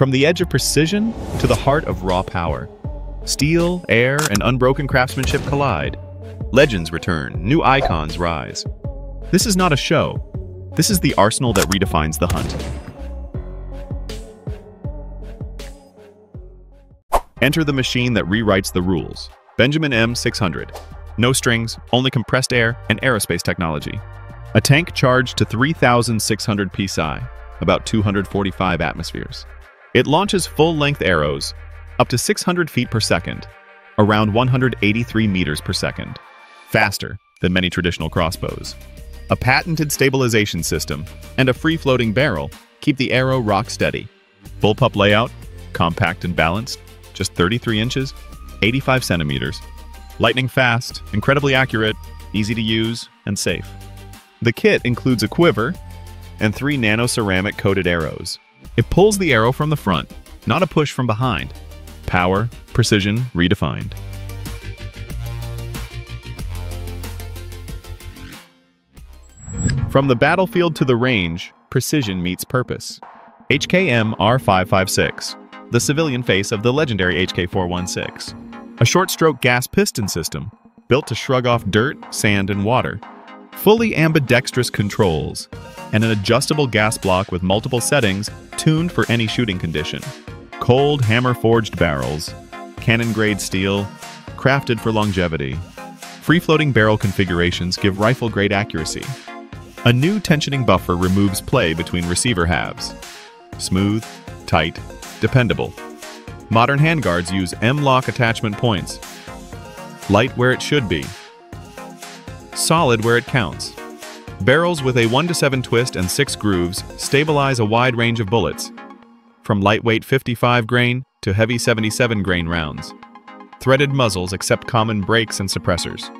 From the edge of precision to the heart of raw power. Steel, air, and unbroken craftsmanship collide. Legends return, new icons rise. This is not a show. This is the arsenal that redefines the hunt. Enter the machine that rewrites the rules. Benjamin M600. No strings, only compressed air and aerospace technology. A tank charged to 3,600 psi, about 245 atmospheres. It launches full-length arrows, up to 600 feet per second, around 183 meters per second, faster than many traditional crossbows. A patented stabilization system and a free-floating barrel keep the arrow rock steady. Bullpup layout, compact and balanced, just 33 inches, 85 centimeters. Lightning fast, incredibly accurate, easy to use, and safe. The kit includes a quiver and three nano-ceramic coated arrows. It pulls the arrow from the front, not a push from behind. Power, precision, redefined. From the battlefield to the range, precision meets purpose. HK MR556, the civilian face of the legendary HK416. A short-stroke gas piston system, built to shrug off dirt, sand, and water. Fully ambidextrous controls, and an adjustable gas block with multiple settings tuned for any shooting condition. Cold hammer-forged barrels, cannon-grade steel, crafted for longevity. Free-floating barrel configurations give rifle-grade accuracy. A new tensioning buffer removes play between receiver halves. Smooth, tight, dependable. Modern handguards use M-LOK attachment points. Light where it should be. Solid where it counts. Barrels with a 1 to 7 twist and 6 grooves stabilize a wide range of bullets, from lightweight 55 grain to heavy 77 grain rounds. Threaded muzzles accept common brakes and suppressors.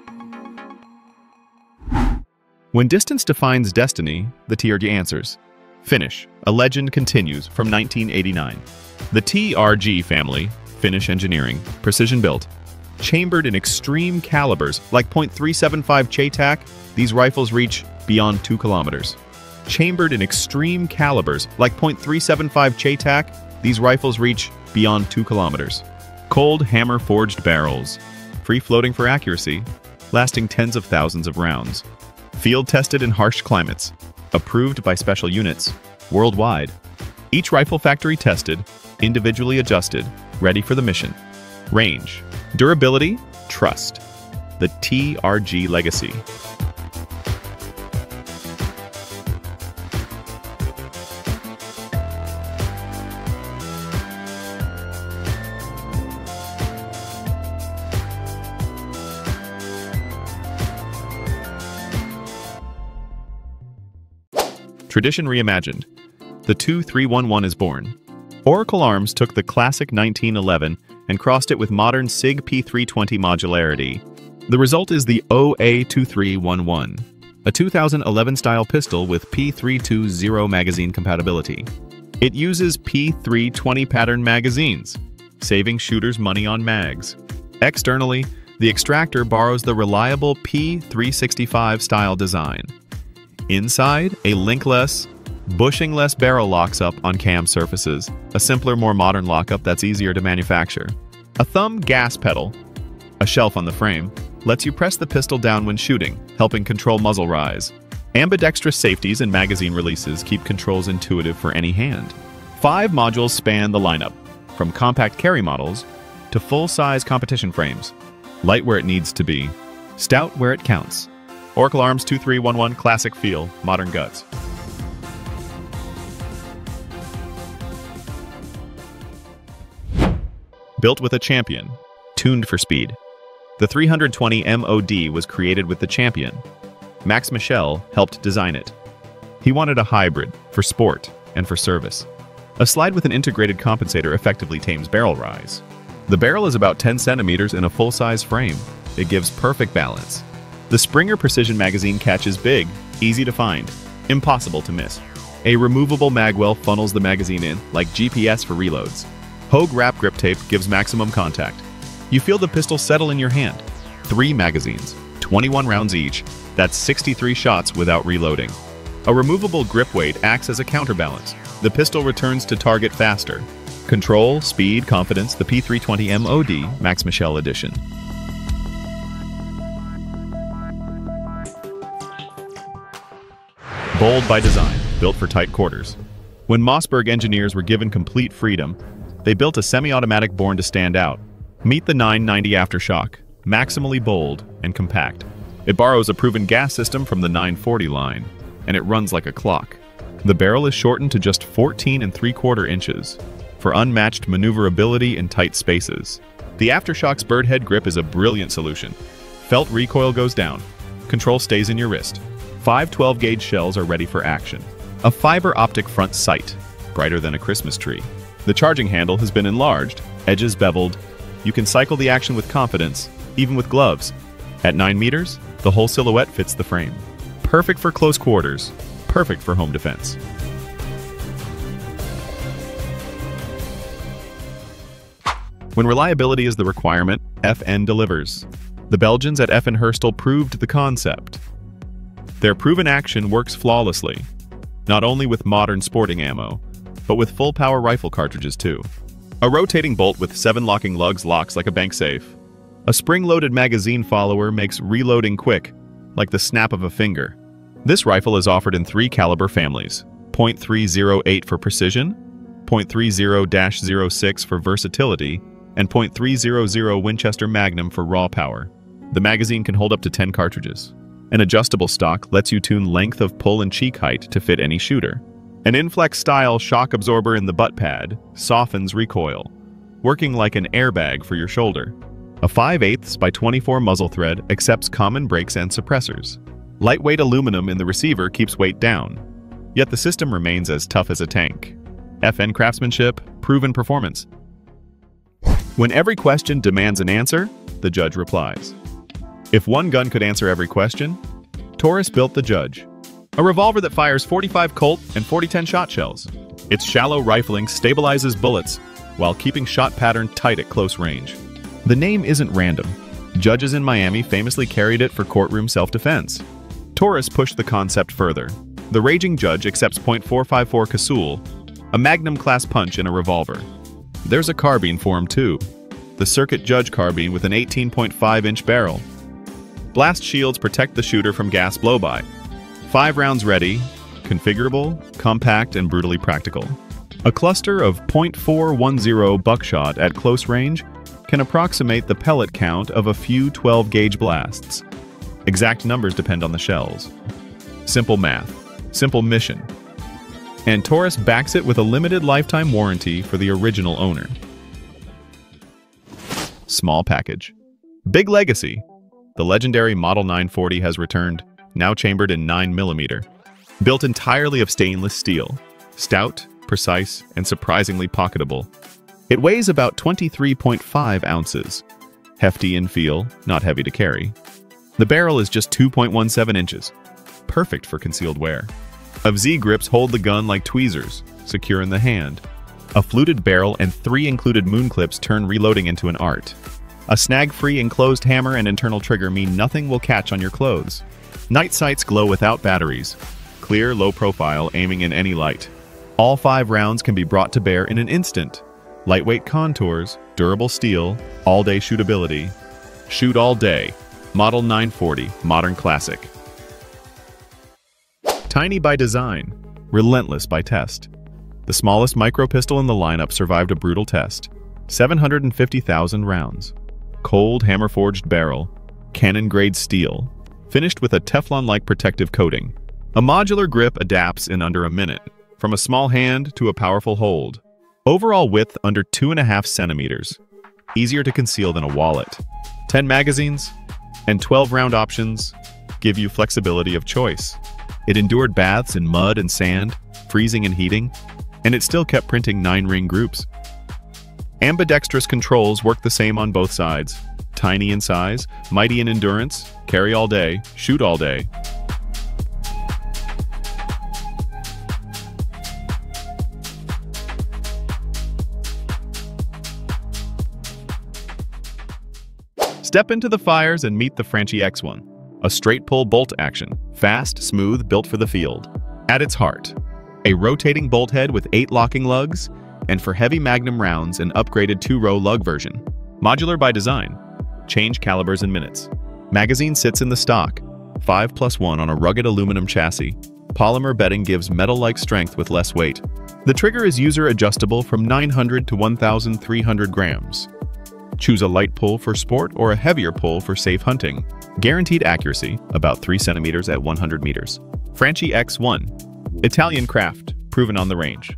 When distance defines destiny, the TRG answers. Finnish, a legend continues from 1989. The TRG family, Finnish engineering, precision built, chambered in extreme calibers like .375 CheyTac, these rifles reach beyond 2 kilometers. Chambered in extreme calibers like .375 CheyTac, these rifles reach beyond 2 kilometers. Cold hammer-forged barrels, free-floating for accuracy, lasting tens of thousands of rounds. Field tested in harsh climates, approved by special units, worldwide. Each rifle factory tested, individually adjusted, ready for the mission. Range, durability, trust. The TRG legacy. Tradition reimagined. The 2311 is born. Oracle Arms took the classic 1911 and crossed it with modern SIG P320 modularity. The result is the OA2311, a 2011 style pistol with P320 magazine compatibility. It uses P320 pattern magazines, saving shooters money on mags. Externally, the extractor borrows the reliable P365 style design. Inside, a linkless, bushingless barrel locks up on cam surfaces, a simpler, more modern lockup that's easier to manufacture. A thumb gas pedal, a shelf on the frame, lets you press the pistol down when shooting, helping control muzzle rise. Ambidextrous safeties and magazine releases keep controls intuitive for any hand. Five modules span the lineup, from compact carry models to full-size competition frames. Light where it needs to be, stout where it counts. Oracle Arms 2311 Classic Feel, Modern Guts. Built with a champion, tuned for speed. The 320 MOD was created with the champion. Max Michel helped design it. He wanted a hybrid, for sport and for service. A slide with an integrated compensator effectively tames barrel rise. The barrel is about 10 centimeters in a full-size frame. It gives perfect balance. The Springer Precision magazine catches big, easy to find, impossible to miss. A removable magwell funnels the magazine in, like GPS for reloads. Hogue wrap grip tape gives maximum contact. You feel the pistol settle in your hand. Three magazines, 21 rounds each, that's 63 shots without reloading. A removable grip weight acts as a counterbalance. The pistol returns to target faster. Control, speed, confidence, the P320 MOD Max Michel Edition. Bold by design, built for tight quarters. When Mossberg engineers were given complete freedom, they built a semi-automatic born to stand out. Meet the 990 Aftershock, maximally bold and compact. It borrows a proven gas system from the 940 line, and it runs like a clock. The barrel is shortened to just 14 and 3 quarter inches for unmatched maneuverability in tight spaces. The Aftershock's bird head grip is a brilliant solution. Felt recoil goes down. Control stays in your wrist. Five 12-gauge shells are ready for action. A fiber optic front sight, brighter than a Christmas tree. The charging handle has been enlarged, edges beveled. You can cycle the action with confidence, even with gloves. At 9 meters, the whole silhouette fits the frame. Perfect for close quarters, perfect for home defense. When reliability is the requirement, FN delivers. The Belgians at FN Herstal proved the concept. Their proven action works flawlessly, not only with modern sporting ammo, but with full-power rifle cartridges too. A rotating bolt with seven locking lugs locks like a bank safe. A spring-loaded magazine follower makes reloading quick, like the snap of a finger. This rifle is offered in three caliber families, .308 for precision, .30-06 for versatility, and .300 Winchester Magnum for raw power. The magazine can hold up to 10 cartridges. An adjustable stock lets you tune length of pull and cheek height to fit any shooter. An Inflex-style shock absorber in the butt pad softens recoil, working like an airbag for your shoulder. A 5 8 by 24 muzzle thread accepts common brakes and suppressors. Lightweight aluminum in the receiver keeps weight down, yet the system remains as tough as a tank. FN craftsmanship, proven performance. When every question demands an answer, the judge replies. If one gun could answer every question, Taurus built the Judge, a revolver that fires 45 Colt and 40-10 shot shells. Its shallow rifling stabilizes bullets while keeping shot pattern tight at close range. The name isn't random. Judges in Miami famously carried it for courtroom self-defense. Taurus pushed the concept further. The Raging Judge accepts .454 Casull, a Magnum-class punch in a revolver. There's a carbine form too, the Circuit Judge carbine with an 18.5-inch barrel. Blast shields protect the shooter from gas blowby. Five rounds ready, configurable, compact, and brutally practical. A cluster of .410 buckshot at close range can approximate the pellet count of a few 12-gauge blasts. Exact numbers depend on the shells. Simple math. Simple mission. And Taurus backs it with a limited lifetime warranty for the original owner. Small package. Big legacy. The legendary Model 940 has returned, now chambered in 9mm. Built entirely of stainless steel. Stout, precise, and surprisingly pocketable. It weighs about 23.5 ounces. Hefty in feel, not heavy to carry. The barrel is just 2.17 inches. Perfect for concealed wear. Of Z grips hold the gun like tweezers, secure in the hand. A fluted barrel and three included moon clips turn reloading into an art. A snag-free enclosed hammer and internal trigger mean nothing will catch on your clothes. Night sights glow without batteries. Clear, low profile, aiming in any light. All five rounds can be brought to bear in an instant. Lightweight contours, durable steel, all-day shootability. Shoot all day. Model 940, modern classic. Tiny by design, relentless by test. The smallest micro pistol in the lineup survived a brutal test. 750,000 rounds cold hammer-forged barrel, cannon-grade steel, finished with a Teflon-like protective coating. A modular grip adapts in under a minute, from a small hand to a powerful hold. Overall width under 2.5 centimeters, easier to conceal than a wallet. 10 magazines and 12 round options give you flexibility of choice. It endured baths in mud and sand, freezing and heating, and it still kept printing 9-ring groups. Ambidextrous controls work the same on both sides. Tiny in size, mighty in endurance, carry all day, shoot all day. Step into the fires and meet the Franchi X1, a straight pull bolt action, fast, smooth, built for the field. At its heart, a rotating bolt head with eight locking lugs and for heavy magnum rounds an upgraded two-row lug version. Modular by design. Change calibers in minutes. Magazine sits in the stock, 5 plus 1 on a rugged aluminum chassis. Polymer bedding gives metal-like strength with less weight. The trigger is user-adjustable from 900 to 1,300 grams. Choose a light pull for sport or a heavier pull for safe hunting. Guaranteed accuracy, about 3 centimeters at 100 meters. Franchi X1, Italian craft, proven on the range.